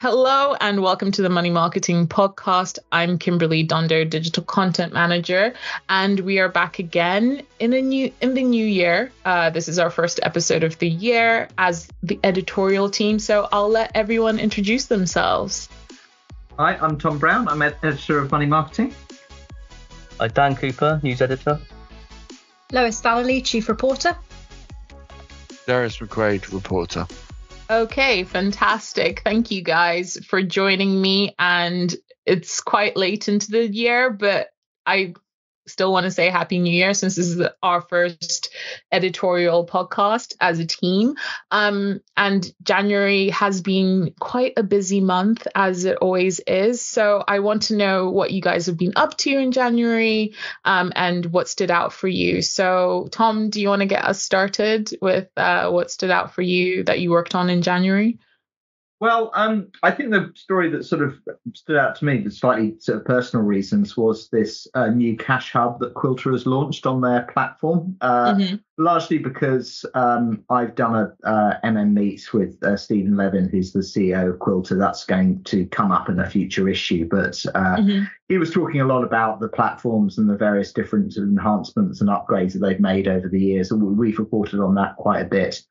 Hello and welcome to the Money Marketing Podcast. I'm Kimberly Donder, Digital Content Manager, and we are back again in a new in the new year. Uh, this is our first episode of the year as the editorial team. So I'll let everyone introduce themselves. Hi, I'm Tom Brown. I'm editor of Money Marketing. I'm Dan Cooper, news editor. Lois Vallely, chief reporter. Darius McQuaid, reporter. Okay, fantastic. Thank you guys for joining me. And it's quite late into the year, but I still want to say happy new year since this is our first editorial podcast as a team. Um, and january has been quite a busy month as it always is. So i want to know what you guys have been up to in january um, and what stood out for you. So tom do you want to get us started with uh, what stood out for you that you worked on in january well, um, I think the story that sort of stood out to me, for slightly sort of personal reasons, was this uh, new cash hub that Quilter has launched on their platform. Uh, mm-hmm largely because um, I've done a uh, MM Meets with uh, Steven Levin, who's the CEO of Quilter. That's going to come up in a future issue, but uh, mm-hmm. he was talking a lot about the platforms and the various different enhancements and upgrades that they've made over the years, and we've reported on that quite a bit.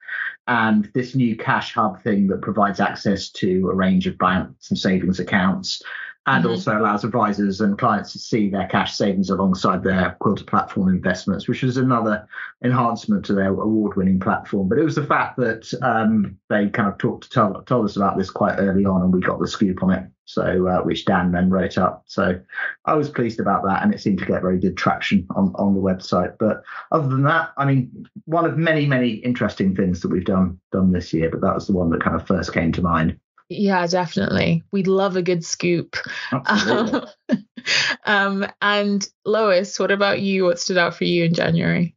And this new cash hub thing that provides access to a range of banks and savings accounts and mm-hmm. also allows advisors and clients to see their cash savings alongside their Quilter platform investments, which was another enhancement to their award-winning platform. But it was the fact that um, they kind of talked to tell, told us about this quite early on, and we got the scoop on it. So, uh, which Dan then wrote up. So, I was pleased about that, and it seemed to get very good traction on on the website. But other than that, I mean, one of many many interesting things that we've done done this year. But that was the one that kind of first came to mind. Yeah, definitely. We'd love a good scoop. Um, um, and Lois, what about you? What stood out for you in January?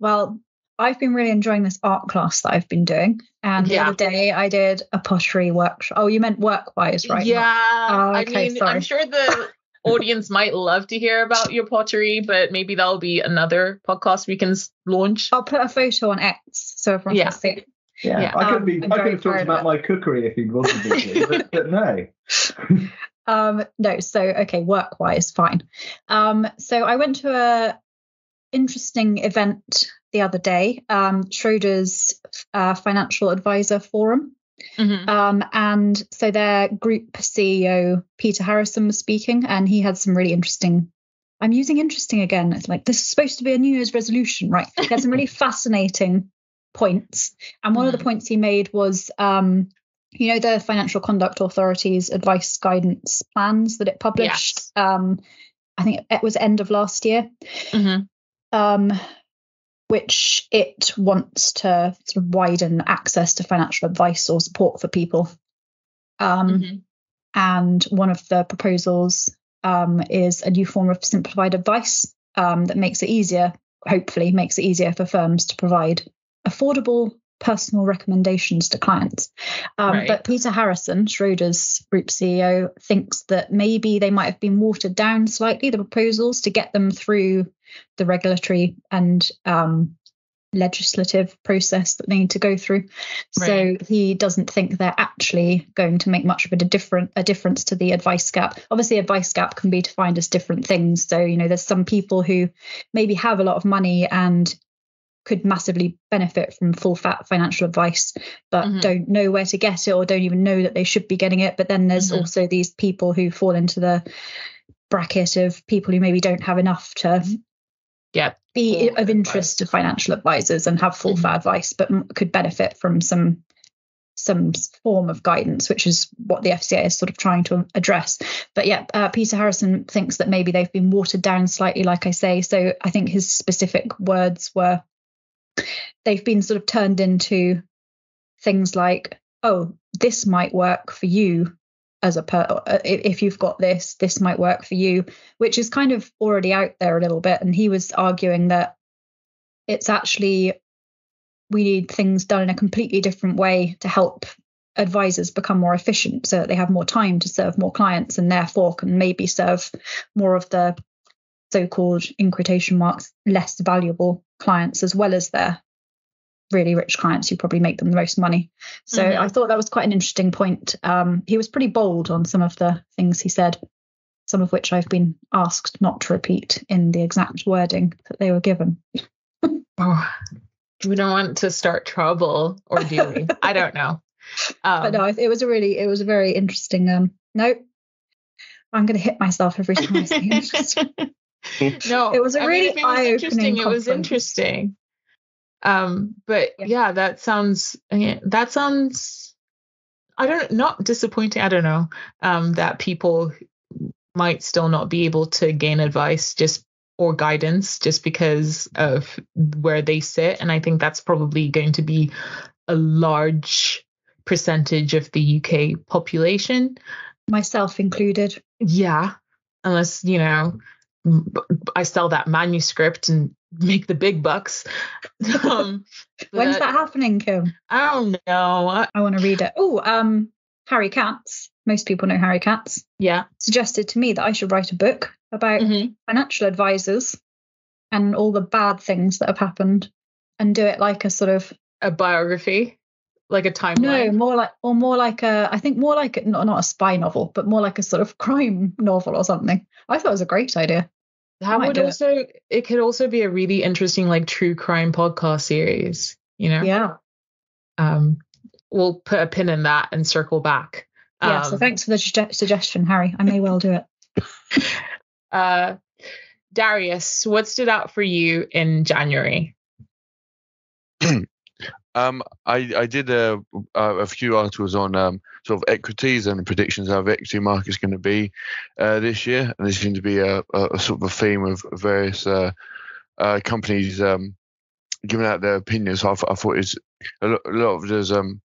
Well, I've been really enjoying this art class that I've been doing. And the yeah. other day I did a pottery workshop. Oh, you meant work wise, right? Yeah. Oh, okay, I mean, sorry. I'm sure the audience might love to hear about your pottery, but maybe that'll be another podcast we can launch. I'll put a photo on X so everyone yeah. can see. Yeah, yeah. I could um, be. I could have talked about my cookery if he wasn't busy, but, but no. um, no. So okay, work wise, fine. Um, so I went to a interesting event the other day, um, Schroders uh, Financial Advisor Forum. Mm-hmm. Um, and so their group CEO Peter Harrison was speaking, and he had some really interesting. I'm using interesting again. It's like this is supposed to be a New Year's resolution, right? He had some really fascinating points. And one mm. of the mm. points he made was, um, you know, the Financial Conduct Authority's advice guidance plans that it published. Yes. Um, I think it was end of last year. Mm-hmm. Um, which it wants to sort of widen access to financial advice or support for people. Um, mm-hmm. And one of the proposals um, is a new form of simplified advice um, that makes it easier, hopefully, makes it easier for firms to provide affordable personal recommendations to clients. Um, right. But Peter Harrison, Schroders Group CEO, thinks that maybe they might have been watered down slightly, the proposals, to get them through the regulatory and um, legislative process that they need to go through. Right. So he doesn't think they're actually going to make much of a different a difference to the advice gap. Obviously, advice gap can be defined as different things. So you know, there's some people who maybe have a lot of money and could massively benefit from full fat financial advice, but mm-hmm. don't know where to get it or don't even know that they should be getting it. But then there's mm-hmm. also these people who fall into the bracket of people who maybe don't have enough to yeah, be of interest advice. to financial advisors and have full mm-hmm. fat advice, but could benefit from some some form of guidance, which is what the FCA is sort of trying to address. But yeah, uh, Peter Harrison thinks that maybe they've been watered down slightly, like I say. So I think his specific words were they've been sort of turned into things like, oh, this might work for you as a per uh, if you've got this this might work for you which is kind of already out there a little bit. And he was arguing that it's actually we need things done in a completely different way to help advisors become more efficient so that they have more time to serve more clients and therefore can maybe serve more of the so-called in quotation marks less valuable clients as well as their really rich clients, who probably make them the most money. So mm-hmm. I thought that was quite an interesting point. Um, he was pretty bold on some of the things he said, some of which I've been asked not to repeat in the exact wording that they were given. oh, we don't want to start trouble, or do we? I don't know. Um, but no, it was a really, it was a very interesting. Um, no, I'm going to hit myself every time I say interesting. no, it was a really was interesting. It was interesting. Um, but yeah. yeah, that sounds that sounds I don't not disappointing. I don't know. Um, that people might still not be able to gain advice just or guidance just because of where they sit. And I think that's probably going to be a large percentage of the UK population. Myself included. Yeah. Unless, you know, I sell that manuscript and make the big bucks. Um, When's that happening, Kim? I don't know. I, I want to read it. Oh, um, Harry Katz. Most people know Harry Katz. Yeah. Suggested to me that I should write a book about mm-hmm. financial advisors and all the bad things that have happened and do it like a sort of a biography like a timeline no more like or more like a i think more like a, not, not a spy novel but more like a sort of crime novel or something i thought it was a great idea that would also it. it could also be a really interesting like true crime podcast series you know? Yeah. Um we'll put a pin in that and circle back. Yeah um, so thanks for the su- suggestion harry. I may well do it. Uh darius what stood out for you in january? Um, I, I did a, a few articles on um, sort of equities and predictions the equity market is going to be uh, this year, and this seems to be a, a, a, sort of a theme of various uh, uh, companies um, giving out their opinions. So I, I thought it's a lot, a lot, of there's um,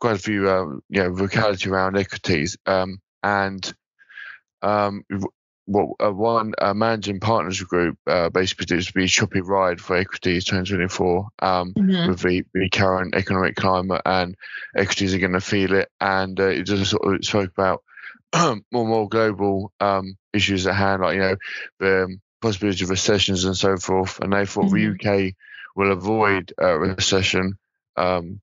quite a few um, you know vocality around equities, um, and um, what uh, one uh, managing partners group uh, basically to be choppy ride for equities 2024 um, mm-hmm. with the, the, current economic climate and equities are going to feel it and uh, it just sort of spoke about more more global um, issues at hand like you know the um, possibility of recessions and so forth and they thought mm-hmm. the UK will avoid a recession um,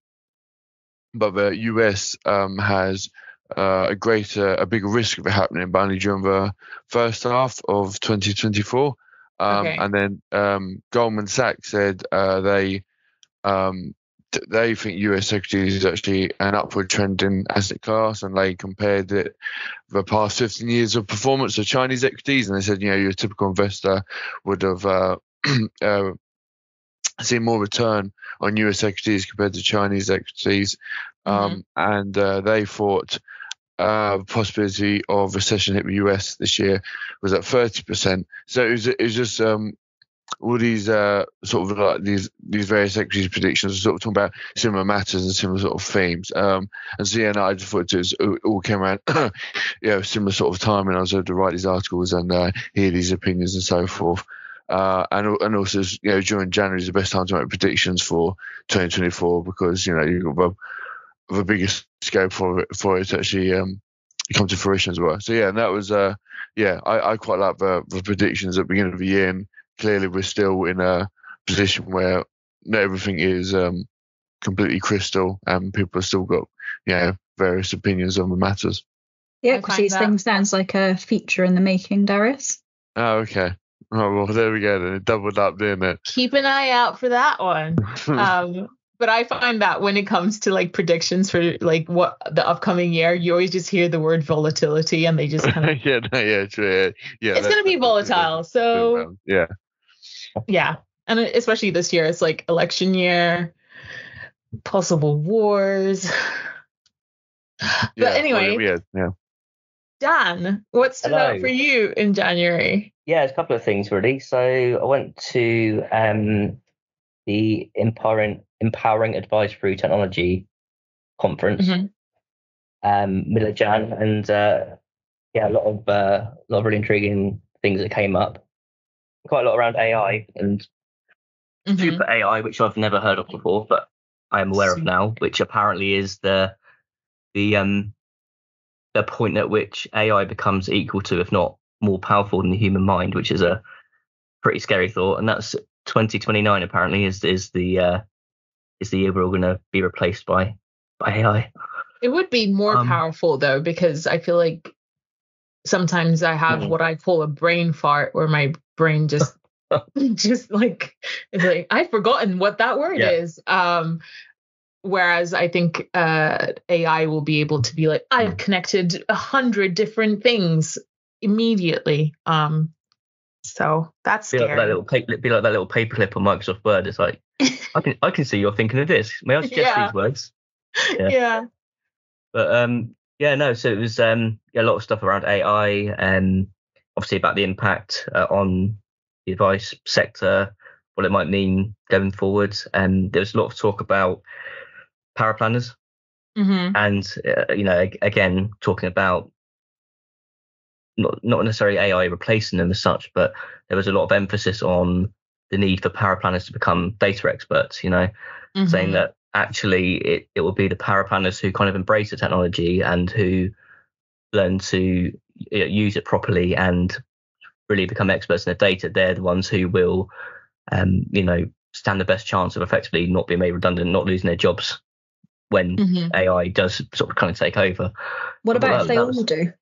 but the US um, has uh, a greater, a bigger risk of it happening, only during the first half of 2024. Um, okay. And then um, Goldman Sachs said uh, they um, they think US equities is actually an upward trend in asset class, and they compared it the past 15 years of performance of Chinese equities, and they said, you know, your typical investor would have uh, uh, seen more return on US equities compared to Chinese equities, mm-hmm. um, and uh, they thought uh, possibility of recession hit the US this year was at 30%. So it was, it was just um, all these uh, sort of like these these various equities predictions sort of talking about similar matters and similar sort of themes. Um, and so yeah, no, I just thought it, was, it all came around, you know, similar sort of time, and I was able to write these articles and uh, hear these opinions and so forth. Uh, and and also you know during January is the best time to make predictions for 2024 because you know you've got the, the biggest scope for it for it to actually um, come to fruition as well. So yeah, and that was uh yeah, I, I quite like the, the predictions at the beginning of the year, and clearly we're still in a position where not everything is um completely crystal, and people have still got you know various opinions on the matters. The equities thing sounds like a feature in the making, Darius. Oh, okay. Oh well, there we go. Then it doubled up, didn't it? Keep an eye out for that one. um, but I find that when it comes to like predictions for like what the upcoming year, you always just hear the word volatility, and they just kind of yeah, no, yeah, true, yeah, yeah. It's gonna be volatile, so yeah, yeah, and especially this year, it's like election year, possible wars. but yeah, anyway, yeah, yeah. Dan, what stood Hello. out for you in January? Yeah, it's a couple of things really. So I went to um, the empowering empowering advice through technology conference, mm-hmm. um, middle of Jan, and uh, yeah, a lot of uh, a lot of really intriguing things that came up. Quite a lot around AI and mm-hmm. super AI, which I've never heard of before, but I am aware of now, which apparently is the the um the point at which AI becomes equal to, if not more powerful than the human mind, which is a pretty scary thought. And that's 2029 apparently is is the uh, is the year we're all going to be replaced by by AI. It would be more Um, powerful though, because I feel like sometimes I have Mhm. what I call a brain fart, where my brain just just like it's like I've forgotten what that word Yeah. is. Um, whereas I think uh, AI will be able to be like, I've Mm. connected a hundred different things immediately. Um, so that's Be like that little paper, be like that little paperclip on Microsoft Word. It's like I can I can see you're thinking of this. May I suggest Yeah. these words? yeah. yeah. But um, yeah, no. So it was um, yeah, a lot of stuff around AI and obviously about the impact uh, on the advice sector, what it might mean going forward. And there was a lot of talk about paraplanners hmm and uh, you know again talking about not not necessarily AI replacing them as such, but there was a lot of emphasis on the need for paraplanners to become data experts. You know, saying Mm-hmm. that actually it, it will be the paraplanners who kind of embrace the technology and who learn to use it properly and really become experts in the data. They're the ones who will, um, you know, stand the best chance of effectively not being made redundant, not losing their jobs when hmm AI does sort of kind of take over. What about Well, if they all do?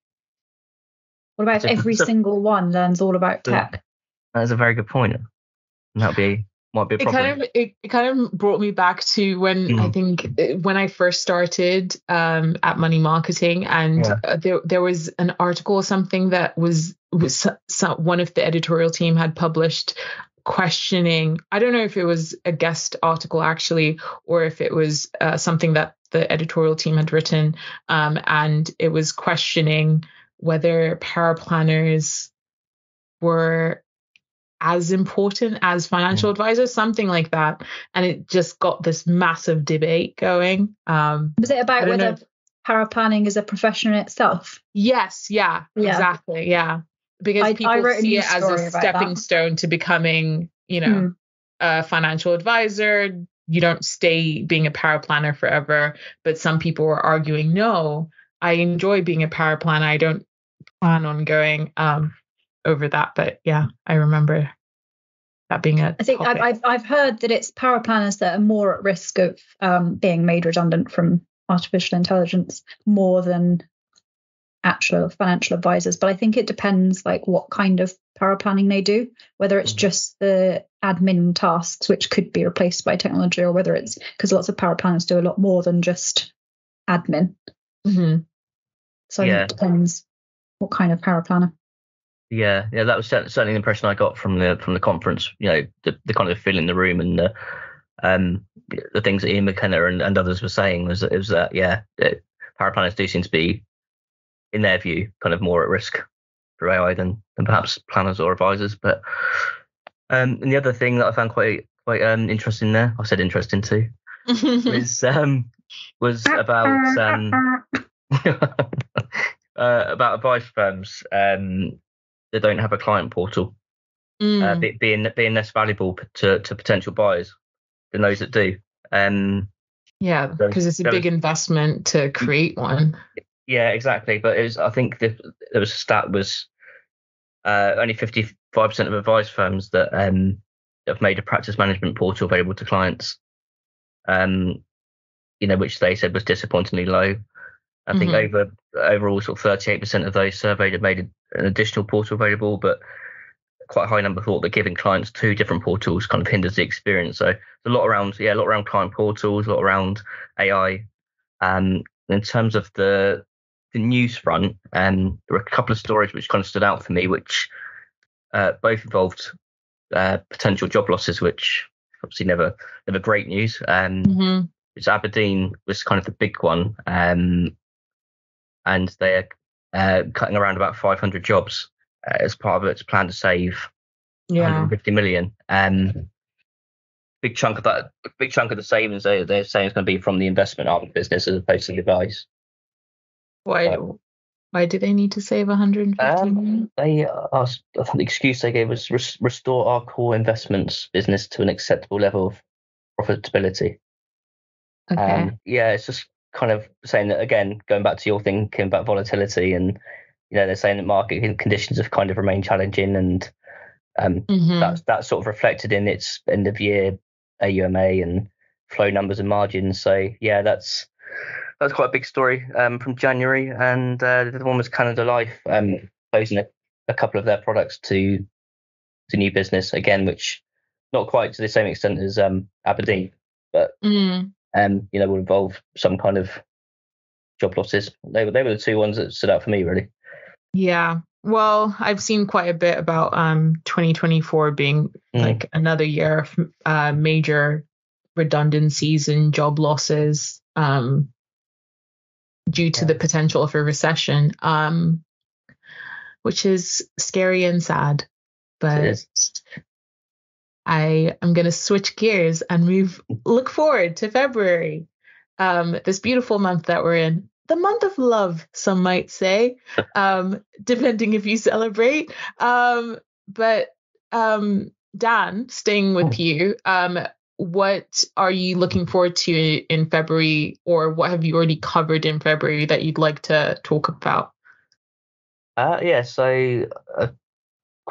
What about if every that's single one learns all about tech? That's a very good point. That'd be might be a it kind of it, it kind of brought me back to when I Mhm. think uh, when I first started um, at Money Marketing, and Yeah. uh, there there was an article or something that was was so, so- one of the editorial team had published questioning. I don't know if it was a guest article actually, or if it was uh, something that the editorial team had written, um, and it was questioning whether paraplanners were as important as financial advisors, something like that. And it just got this massive debate going. Um, Was it about whether know. paraplanning is a profession in itself? yes, yeah, Yeah. exactly, yeah. Because I- I people wrote see it as a stepping that. stone to becoming, you know, Hmm. a financial advisor. You don't stay being a paraplanner forever. But some people were arguing, no, I enjoy being a paraplanner. I don't plan on going um, over that. But yeah, I remember that being a I think I've, topic. I've I've heard that it's paraplanners that are more at risk of um, being made redundant from artificial intelligence more than actual financial advisors. But I think it depends like what kind of paraplanning they do, whether it's Mhm. just the admin tasks which could be replaced by technology, or whether it's because lots of paraplanners do a lot more than just admin. Mhm. So Yeah. it depends what kind of paraplanner. Yeah, yeah, that was certainly the impression I got from the from the conference. You know, the, the kind of feel in the room and the um the things that Ian McKenna and, and others were saying was that was that yeah, that paraplanners do seem to be, in their view, kind of more at risk for AI than than perhaps planners or advisors. But um, and the other thing that I found quite quite um interesting there, I said interesting too, was um was about um uh, about advice firms um, that don't have a client portal uh, Mm. be, being being less valuable to, to potential buyers than those that do. Um, yeah, so because it's a big was- investment to create one. yeah, exactly. But it was, I think the, there was a stat was uh, only fifty five percent of advice firms that um, have made a practice management portal available to clients. Um, you know, which they said was disappointingly low. I think Mhm. over overall, sort of 38% of those surveyed had made an additional portal available, but quite a high number thought that giving clients two different portals kind of hinders the experience. So a lot around, yeah, a lot around client portals, a lot around AI. Um, in terms of the the news front, um, there were a couple of stories which kind of stood out for me, which uh, both involved uh, potential job losses, which obviously never never great news. Um, Mhm. which Aberdeen was kind of the big one, um, and they're uh, cutting around about 500 jobs uh, as part of its plan to save Yeah. 150 million. Um, big chunk of that, big chunk of the savings they, they're saying is going to be from the investment arm of the business as opposed to the advice. Why? Why do they need to save 150 Um, million? They asked, I think the excuse they gave was res- restore our core investments business to an acceptable level of profitability. Okay. Um, yeah, it's just kind of saying that again, going back to your thinking about volatility, and you know, they're saying that market conditions have kind of remained challenging, and um, Mhm. that's that's sort of reflected in its end of year AUMA and flow numbers and margins. So yeah, that's that's quite a big story um, from January. And uh, the other one was Canada Life um, closing a, a couple of their products to to new business again, which not quite to the same extent as um, Aberdeen, but mm. Um, you know will involve some kind of job losses. They were they were the two ones that stood out for me really. Yeah. Well, I've seen quite a bit about um 2024 being mm. like another year of uh, major redundancies and job losses um due to yeah. the potential of a recession um which is scary and sad but I am going to switch gears and move look forward to February um this beautiful month that we're in the month of love, some might say, um, depending if you celebrate. Um, but um, Dan, staying with oh. you, um, what are you looking forward to in February, or what have you already covered in February that you'd like to talk about? Uh, yeah, so uh,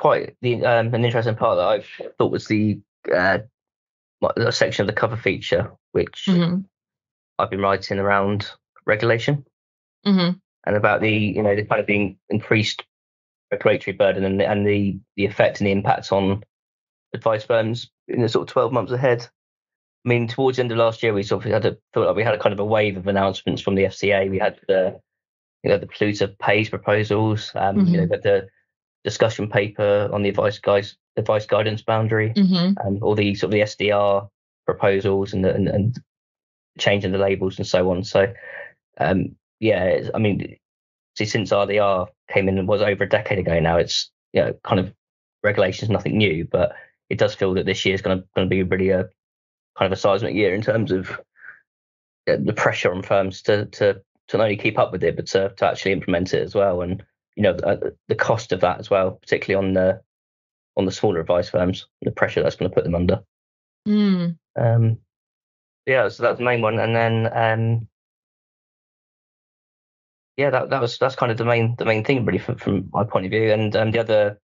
quite the um, an interesting part that I thought was the uh, section of the cover feature, which mm-hmm. I've been writing around regulation mm-hmm. and about the you know the kind of the increased regulatory burden and, and the the effect and the impact on advice firms in the sort of 12 months ahead. I mean, towards the end of last year, we sort of had a felt like we had a kind of a wave of announcements from the FCA. We had the you know the polluter pays proposals. Um, mm-hmm. You know, the discussion paper on the advice guys advice guidance boundary, mm-hmm. and all the sort of the SDR proposals and, and, and changing the labels and so on. So um, yeah, I mean, see, since RDR came in was over a decade ago now, it's you know kind of regulation is nothing new, but it does feel that this year is going to going to be really a kind of a seismic year in terms of the pressure on firms to to to not only keep up with it, but to to actually implement it as well, and you know the, the cost of that as well, particularly on the on the smaller advice firms, the pressure that's going to put them under. Mm. Um, yeah, so that's the main one, and then um, yeah, that, that was that's kind of the main the main thing really from, from my point of view. And um, the other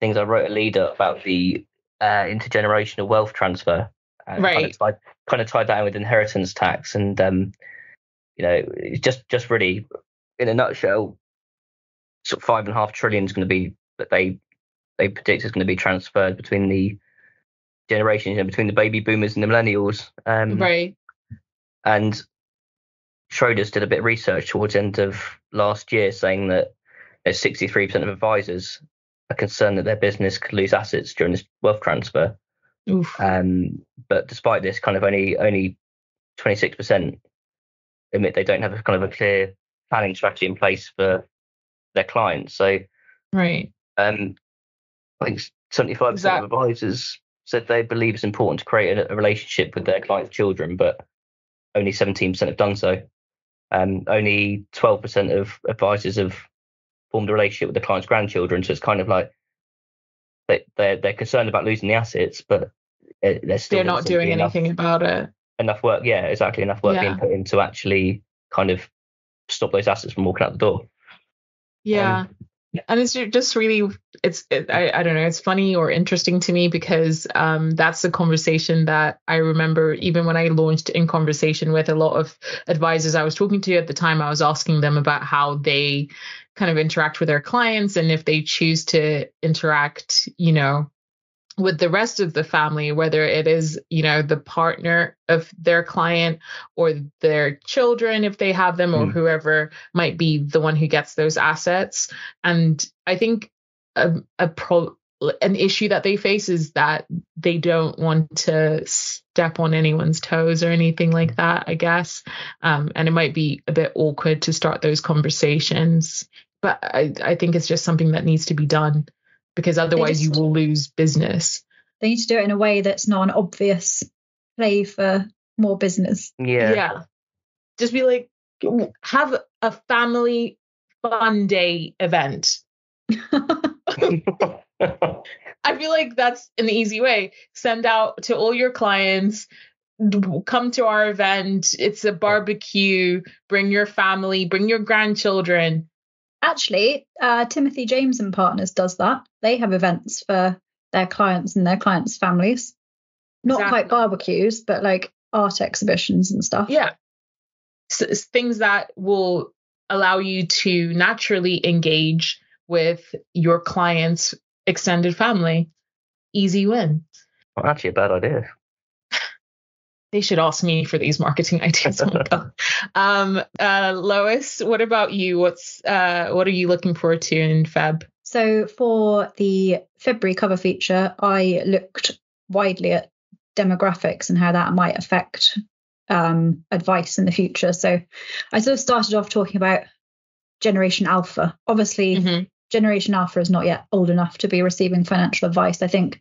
things I wrote a leader about the uh, intergenerational wealth transfer. Uh, right. Kind of, tied, kind of tied that in with inheritance tax, and um, you know, just just really in a nutshell, sort of five and a half trillion is going to be that they they predict is going to be transferred between the generations, you know, between the baby boomers and the millennials. Um, right. And Schroders did a bit of research towards the end of last year saying that 63% of advisors are concerned that their business could lose assets during this wealth transfer. Um, but despite this, kind of only only 26% admit they don't have a kind of a clear planning strategy in place for their clients. So, right. Um, I think 75% of advisors said they believe it's important to create a, a relationship with their clients' children, but only 17% have done so. Um, only 12% of advisors have formed a relationship with the client's grandchildren. So it's kind of like they, they're, they're concerned about losing the assets, but they're still they're not doing anything about it. Enough work, yeah, exactly. Enough work yeah. being put in to actually kind of stop those assets from walking out the door. Yeah. Um, and it's just really it's it, I, I don't know it's funny or interesting to me because um, that's a conversation that i remember even when i launched in conversation with a lot of advisors i was talking to at the time i was asking them about how they kind of interact with their clients and if they choose to interact you know with the rest of the family, whether it is, you know, the partner of their client or their children, if they have them, or mm. whoever might be the one who gets those assets. And I think a, a pro, an issue that they face is that they don't want to step on anyone's toes or anything like that, I guess. Um, and it might be a bit awkward to start those conversations. But I, I think it's just something that needs to be done because otherwise just, you will lose business. They need to do it in a way that's not an obvious play for more business. Yeah. Yeah. Just be like, have a family fun day event. I feel like that's an easy way. Send out to all your clients, come to our event. It's a barbecue. Bring your family, bring your grandchildren. Actually, uh, Timothy James and Partners does that. They have events for their clients and their clients' families. Not exactly. quite barbecues, but like art exhibitions and stuff. Yeah. So, things that will allow you to naturally engage with your client's extended family. Easy win. Not actually a bad idea. They should ask me for these marketing ideas. um, uh, Lois, what about you? What's uh, what are you looking forward to in Feb? So for the February cover feature, I looked widely at demographics and how that might affect um, advice in the future. So I sort of started off talking about Generation Alpha. Obviously, mm-hmm. Generation Alpha is not yet old enough to be receiving financial advice. I think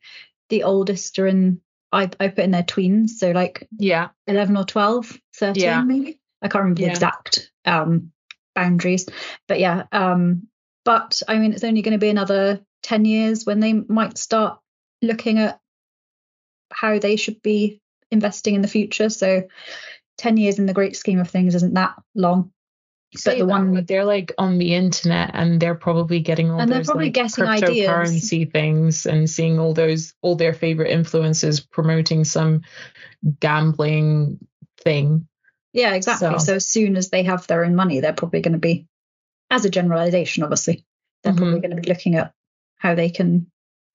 the oldest are in, I, I put in their tweens. So like yeah, 11 or 12, 13 yeah. maybe. I can't remember yeah. the exact um, boundaries. But yeah, um, but I mean, it's only going to be another 10 years when they might start looking at how they should be investing in the future. So 10 years in the great scheme of things isn't that long. But the one they're like on the internet and they're probably getting all and those they're probably like, getting cryptocurrency ideas. things and seeing all those all their favorite influencers promoting some gambling thing. Yeah, exactly. So, so as soon as they have their own money, they're probably going to be, as a generalization, obviously, they're mm-hmm. probably going to be looking at how they can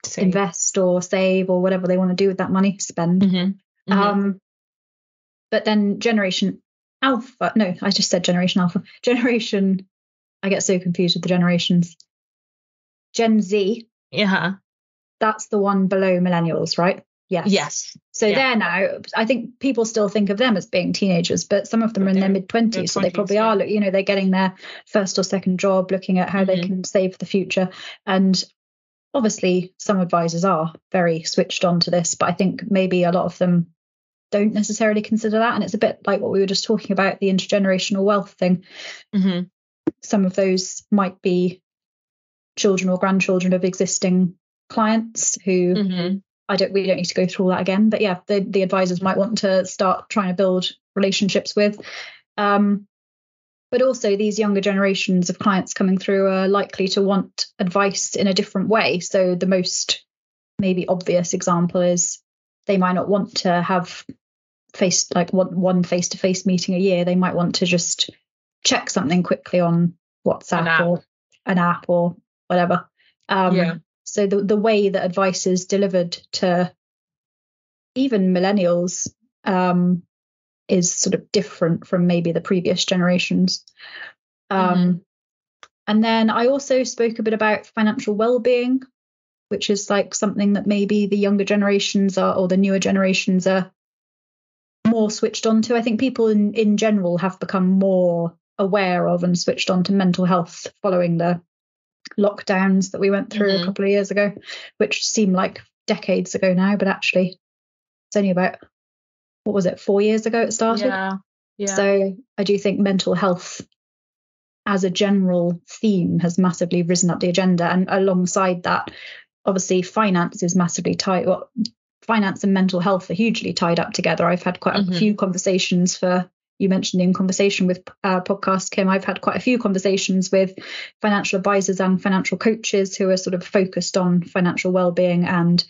save. invest or save or whatever they want to do with that money, spend. Mm-hmm. Mm-hmm. Um, but then generation alpha, no, I just said generation alpha. Generation, I get so confused with the generations. Gen Z. Yeah. That's the one below millennials, right? Yes. Yes. So yeah. they're now, I think people still think of them as being teenagers, but some of them are in their mid 20s. So they probably yeah. are, you know, they're getting their first or second job, looking at how mm-hmm. they can save for the future. And obviously, some advisors are very switched on to this, but I think maybe a lot of them don't necessarily consider that. And it's a bit like what we were just talking about the intergenerational wealth thing. Mm-hmm. Some of those might be children or grandchildren of existing clients who mm-hmm. I don't we don't need to go through all that again. But yeah, the, the advisors might want to start trying to build relationships with. Um, but also these younger generations of clients coming through are likely to want advice in a different way. So the most maybe obvious example is they might not want to have face like one one face to face meeting a year. They might want to just check something quickly on WhatsApp an or an app or whatever. Um, yeah. So the the way that advice is delivered to even millennials um, is sort of different from maybe the previous generations. Um, mm-hmm. And then I also spoke a bit about financial well-being, which is like something that maybe the younger generations are or the newer generations are more switched on to. I think people in, in general have become more aware of and switched on to mental health following the lockdowns that we went through mm-hmm. a couple of years ago, which seem like decades ago now, but actually it's only about what was it, four years ago it started. Yeah. Yeah. So I do think mental health as a general theme has massively risen up the agenda. And alongside that, obviously finance is massively tied well, finance and mental health are hugely tied up together. I've had quite mm-hmm. a few conversations for you mentioned in conversation with uh, podcast kim i've had quite a few conversations with financial advisors and financial coaches who are sort of focused on financial well-being and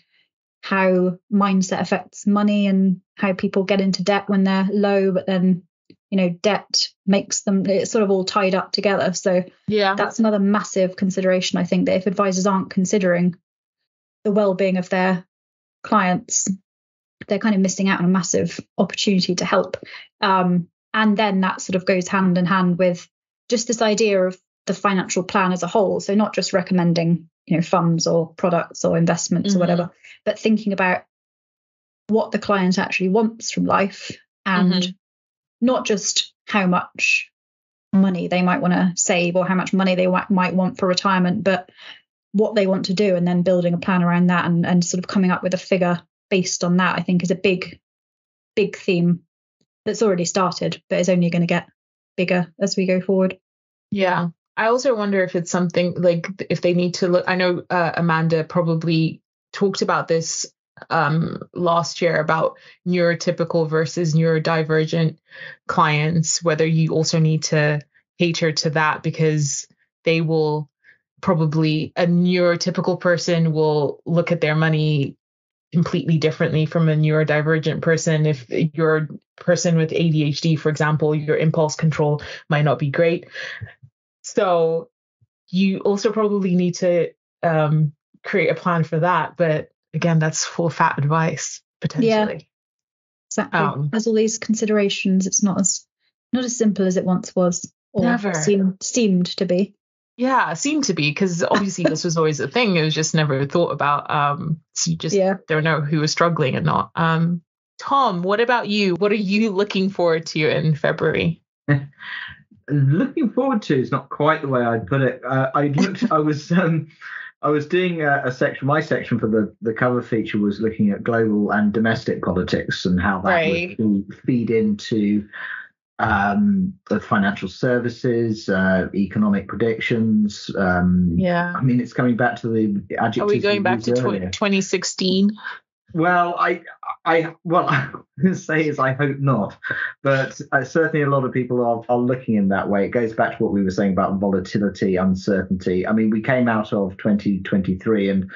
how mindset affects money and how people get into debt when they're low but then you know debt makes them it's sort of all tied up together. So yeah. that's another massive consideration i think that if advisors aren't considering the well-being of their clients they're kind of missing out on a massive opportunity to help um, and then that sort of goes hand in hand with just this idea of the financial plan as a whole so not just recommending you know funds or products or investments mm-hmm. or whatever but thinking about what the client actually wants from life and mm-hmm. not just how much money they might want to save or how much money they w- might want for retirement but what they want to do and then building a plan around that and, and sort of coming up with a figure based on that, I think is a big, big theme that's already started, but is only going to get bigger as we go forward. Yeah. I also wonder if it's something like if they need to look. I know uh, Amanda probably talked about this um, last year about neurotypical versus neurodivergent clients, whether you also need to cater to that because they will probably a neurotypical person will look at their money completely differently from a neurodivergent person. If you're a person with ADHD, for example, your impulse control might not be great. So you also probably need to um, create a plan for that. But again, that's full fat advice potentially. Yeah, exactly. Um, There's all these considerations. It's not as not as simple as it once was, or never. seemed seemed to be. Yeah, seemed to be because obviously this was always a thing. It was just never thought about. Um, so you just yeah. don't know who was struggling and not. Um, Tom, what about you? What are you looking forward to in February? looking forward to is not quite the way I'd put it. Uh, I looked. I was. Um, I was doing a, a, section. My section for the the cover feature was looking at global and domestic politics and how that right. would feed into um, the financial services, uh, economic predictions. Um, yeah. I mean, it's coming back to the adjectives. Are we going back to tw- 2016? Well, I, I, well, I say is I hope not, but uh, certainly a lot of people are, are looking in that way. It goes back to what we were saying about volatility, uncertainty. I mean, we came out of 2023 and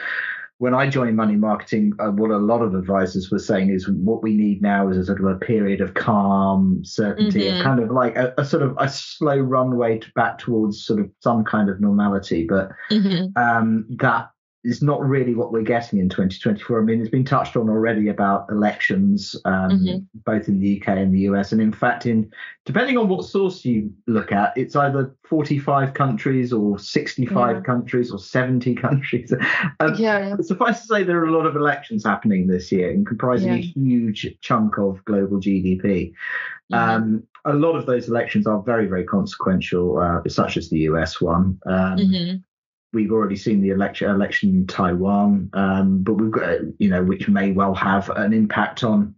when I joined money marketing, uh, what a lot of advisors were saying is what we need now is a sort of a period of calm, certainty, mm-hmm. kind of like a, a, sort of a slow runway to back towards sort of some kind of normality. But mm-hmm. um, that is not really what we're getting in 2024. I mean, it's been touched on already about elections, um, mm-hmm. both in the UK and the US. And in fact, in depending on what source you look at, it's either 45 countries or 65 yeah. countries or 70 countries. Um, yeah. Suffice to say, there are a lot of elections happening this year and comprising yeah. a huge chunk of global GDP. Um, a lot of those elections are very, very consequential, uh, such as the US one. Um, mm-hmm we've already seen the election election in Taiwan, um, but we've got you know which may well have an impact on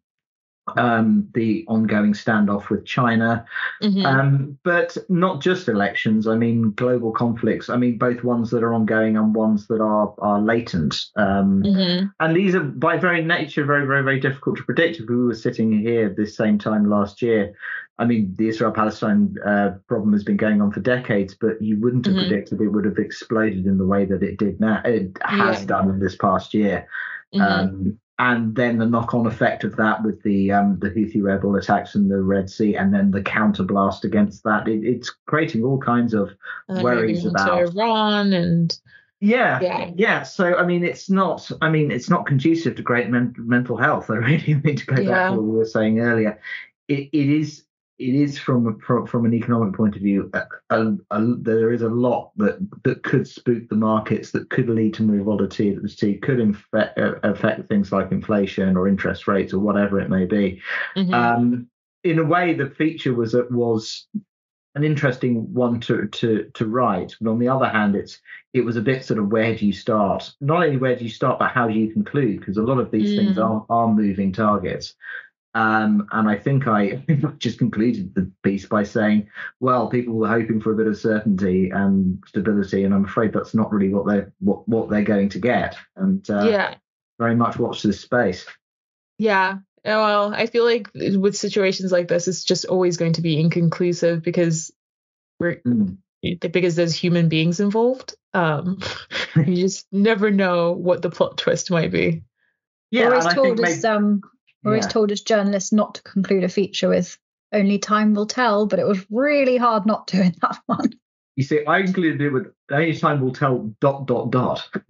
um, the ongoing standoff with China, mm-hmm. um, but not just elections. I mean, global conflicts. I mean, both ones that are ongoing and ones that are are latent. Um, mm-hmm. And these are, by very nature, very, very, very difficult to predict. If we were sitting here this same time last year, I mean, the Israel-Palestine uh, problem has been going on for decades, but you wouldn't have mm-hmm. predicted it would have exploded in the way that it did now. It has yeah. done in this past year. Mm-hmm. Um, and then the knock-on effect of that with the um, the Houthi rebel attacks in the Red Sea, and then the counterblast against that, it, it's creating all kinds of worries about Iran and yeah, yeah, yeah. So I mean, it's not. I mean, it's not conducive to great men- mental health. I really need to go back yeah. to what we were saying earlier. It, it is it is from from, from an economic point of view, a, a, a, there is a lot that that could spook the markets, that could lead to more volatility, that could infect, uh, affect things like inflation or interest rates or whatever it may be. Mm-hmm. Um, in a way, the feature was it was an interesting one to to to write, but on the other hand, it's it was a bit sort of where do you start? Not only where do you start, but how do you conclude? Because a lot of these mm. things are are moving targets. Um, and I think I just concluded the piece by saying, well, people were hoping for a bit of certainty and stability, and I'm afraid that's not really what they're what, what they're going to get. And uh, yeah, very much watch this space. Yeah. Well, I feel like with situations like this, it's just always going to be inconclusive because we're mm. because there's human beings involved. Um, you just never know what the plot twist might be. Yeah, always told us maybe, um we're always told as journalists not to conclude a feature with only time will tell, but it was really hard not to in that one. You see, I included it with only time will tell dot dot dot.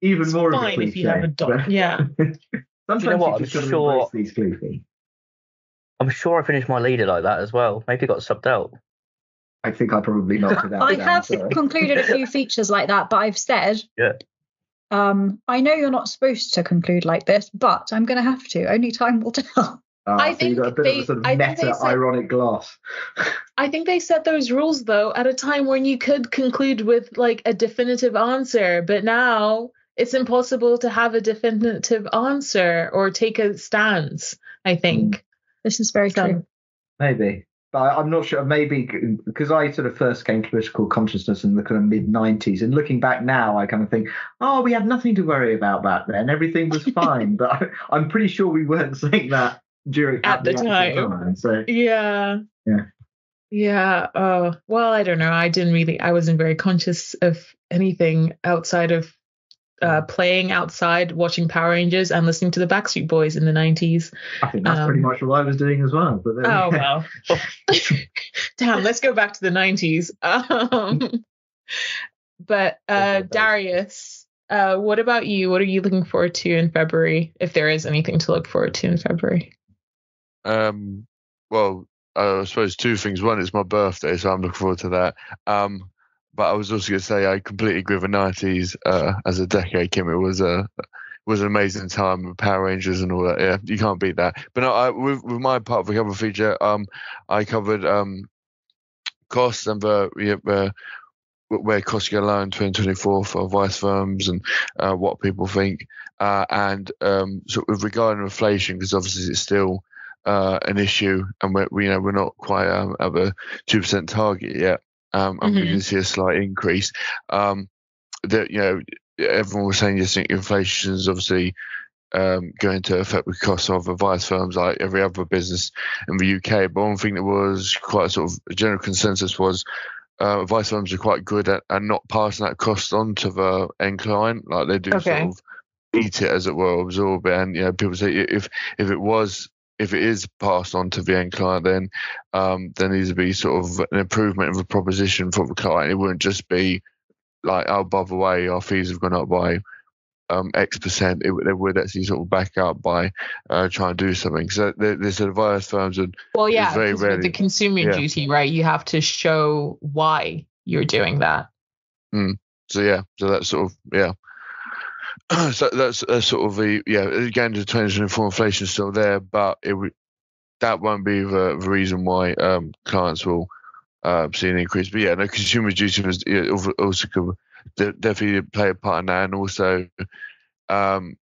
Even it's more of a cliche. if you have a dot. Yeah. Sometimes you know what? I'm sure. These cliche. I'm sure I finished my leader like that as well. Maybe got subbed out. I think I probably knocked it out. I have concluded a few features like that, but I've said yeah. Um, I know you're not supposed to conclude like this, but I'm going to have to. Only time will tell. Ah, I so think you got a bit they, of a sort of meta ironic gloss. I think they set those rules though at a time when you could conclude with like a definitive answer, but now it's impossible to have a definitive answer or take a stance. I think mm. this is very so, true. Maybe but I'm not sure. Maybe because I sort of first came to political consciousness in the kind of mid '90s, and looking back now, I kind of think, oh, we had nothing to worry about back then. Everything was fine. but I, am pretty sure we weren't saying that during at, the, the time. time. So yeah, yeah, yeah. Oh well, I don't know. I didn't really. I wasn't very conscious of anything outside of uh, playing outside, watching Power Rangers, and listening to the Backstreet Boys in the 90s. I think that's um, pretty much what I was doing as well. But oh, well. Damn, let's go back to the 90s. Um, but uh, Darius, uh, what about you? What are you looking forward to in February, if there is anything to look forward to in February? Um, well, I suppose two things. One, it's my birthday, so I'm looking forward to that. Um, but I was also going to say I completely agree with the 90s uh, as a decade, Kim. It was a was an amazing time with Power Rangers and all that. Yeah, you can't beat that. But no, I, with, with my part of the cover feature, um, I covered um, costs and the yeah, uh, where costs go low in 2024 for advice firms and uh, what people think, uh, and um, sort of regarding inflation because obviously it's still uh, an issue, and we're we, you know we're not quite um, at the two percent target yet, um, and mm-hmm. we can see a slight increase. Um, that you know everyone was saying yes, inflation is obviously um, going to affect the cost of advice firms like every other business in the UK. But one thing that was quite a sort of a general consensus was uh, advice firms are quite good at, at not passing that cost on to the end client, like they do okay. sort of eat it as it were, absorb it. And you know, people say if if it was if it is passed on to the end client, then um, there needs to be sort of an improvement of the proposition for the client. It wouldn't just be like, oh, by the way, our fees have gone up by um, X percent. It, they would actually sort of back up by uh, trying to do something. So this advice firms would. Well, yeah, very rarely, the consumer yeah. duty, right? You have to show why you're doing that. Mm. So yeah, so that's sort of yeah. so that's uh, sort of the yeah again the 2024 inflation is still there, but it that won't be the, the reason why um, clients will uh, see an increase. But yeah, no consumer duty was yeah, also could definitely play a part in that, and also um,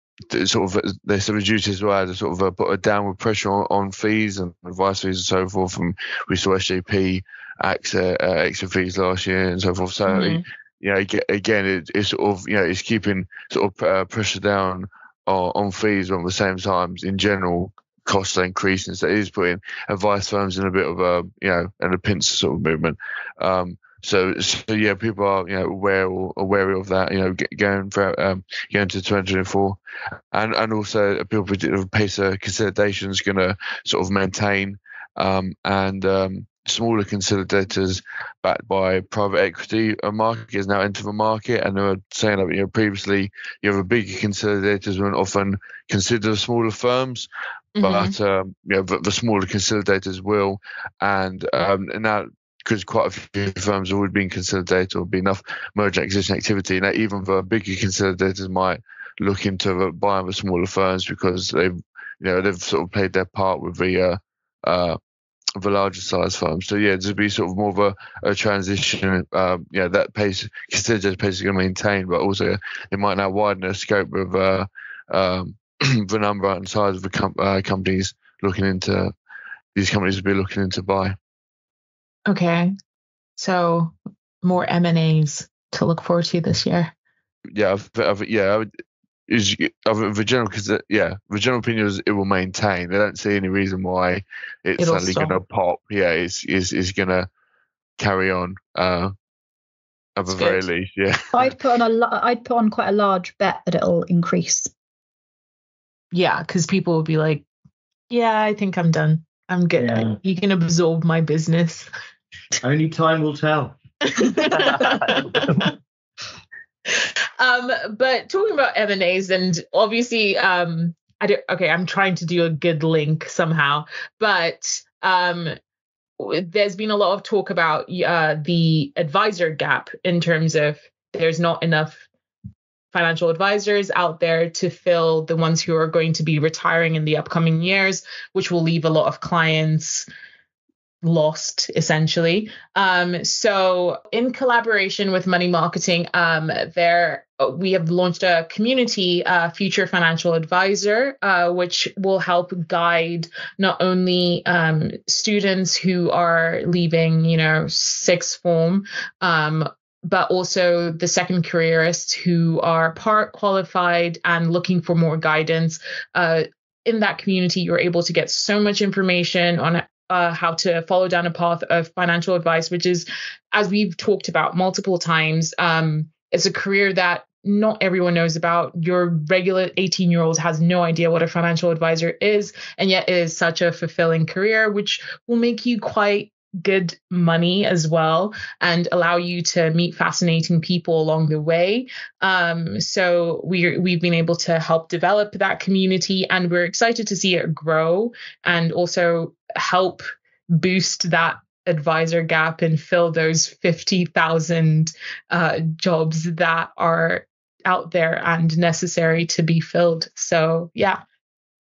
sort of they sort of duties as well to sort of uh, put a downward pressure on, on, fees and advice fees and so forth. And we saw SJP AXA uh, extra fees last year and so forth. So. Mm-hmm you know, again, it, it's sort of, you know, it's keeping sort of uh, pressure down on, on fees, but at the same time, in general, costs are increasing. So it is putting advice firms in a bit of a, you know, and a pinch sort of movement. Um, so, so yeah, people are, you know, aware or wary of that, you know, going for, um, going to 2024, and and also a people the pace of consolidation is going to sort of maintain, um, and um, smaller consolidators backed by private equity a market is now into the market. And they were saying that you know previously you have a bigger consolidators would often consider smaller firms. Mm-hmm. but um, you know the, the, smaller consolidators will. And um, and now because quite a few firms have already been consolidated or be enough merger acquisition activity now even the bigger consolidators might look into the, buying the smaller firms because they've you know they've sort of played their part with the uh, uh, the larger size farms. So yeah, there'll be sort of more of a, a transition. Um, yeah, that pace, considered pace is going to maintain, but also it might now widen the scope of uh, um, the number and size of the com- uh, companies looking into these companies will be looking into buy. Okay, so more M and A's to look forward to this year. Yeah, I've, I've, yeah, I would, is the general because yeah the general opinion is it will maintain. They don't see any reason why it's It'll suddenly going to pop. Yeah it's is is going to carry on uh at the very least yeah. I'd put on a i'd put on quite a large bet that it'll increase. Yeah because people will be like yeah i think i'm done. I'm good. Yeah. you can absorb my business. Only time will tell um, but talking about M and A's, and obviously, um, I don't. okay, I'm trying to do a good link somehow, but um, there's been a lot of talk about uh, the advisor gap in terms of there's not enough financial advisors out there to fill the ones who are going to be retiring in the upcoming years, which will leave a lot of clients lost essentially. Um, so in collaboration with Money Marketing, um, there we have launched a community uh, future financial advisor, uh, which will help guide not only um, students who are leaving, you know, sixth form. Um, but also the second careerists who are part qualified and looking for more guidance. Uh, in that community, you're able to get so much information on uh, how to follow down a path of financial advice, which is, as we've talked about multiple times, um, it's a career that not everyone knows about. Your regular 18 year old has no idea what a financial advisor is, and yet it is such a fulfilling career, which will make you quite good money as well and allow you to meet fascinating people along the way. Um, so we we've been able to help develop that community, and we're excited to see it grow and also help boost that advisor gap and fill those 50,000 uh, jobs that are out there and necessary to be filled. So, yeah.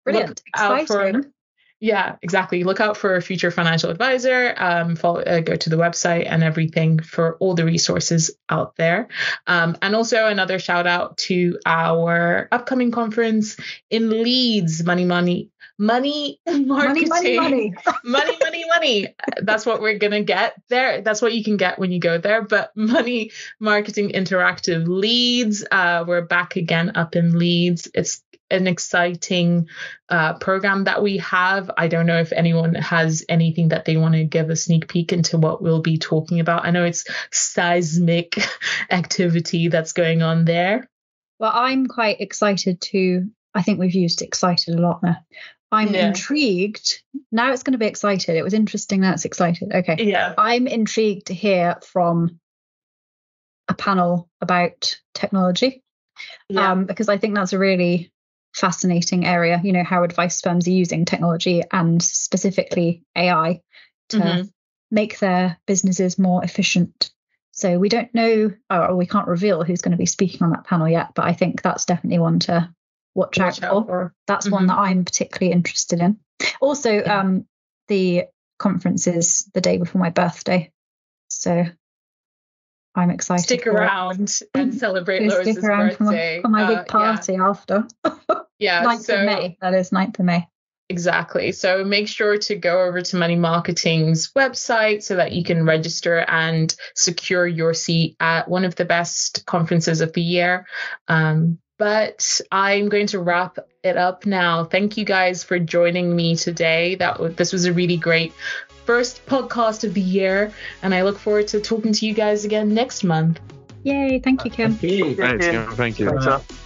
Brilliant. Exciting. For, yeah, exactly. Look out for a future financial advisor. Um, follow, uh, go to the website and everything for all the resources out there. Um, and also another shout out to our upcoming conference in Leeds, Money Money money marketing money money money. money money money that's what we're gonna get there that's what you can get when you go there but money marketing interactive Leeds uh, we're back again up in Leeds it's an exciting uh, program that we have. I don't know if anyone has anything that they want to give a sneak peek into what we'll be talking about. I know it's seismic activity that's going on there. Well, I'm quite excited to. I think we've used excited a lot now. I'm yeah. intrigued. Now it's going to be excited. It was interesting. Now it's excited. Okay. Yeah. I'm intrigued to hear from a panel about technology yeah. um, because I think that's a really fascinating area. You know, how advice firms are using technology and specifically AI to mm-hmm. make their businesses more efficient. So we don't know, or we can't reveal who's going to be speaking on that panel yet, but I think that's definitely one to watch, watch out, for. for. That's mm-hmm. one that I'm particularly interested in. Also, yeah. um, the conference is the day before my birthday, so I'm excited. Stick around and celebrate stick around birthday for my, for my uh, big party yeah. after. yeah, 9th so, of May. That is 9th of May. Exactly. So make sure to go over to Money Marketing's website so that you can register and secure your seat at one of the best conferences of the year. Um, but I'm going to wrap it up now. Thank you guys for joining me today. That this was a really great first podcast of the year, and I look forward to talking to you guys again next month. Yay! Thank you, Kim. Thank you. Thank you. Thank you.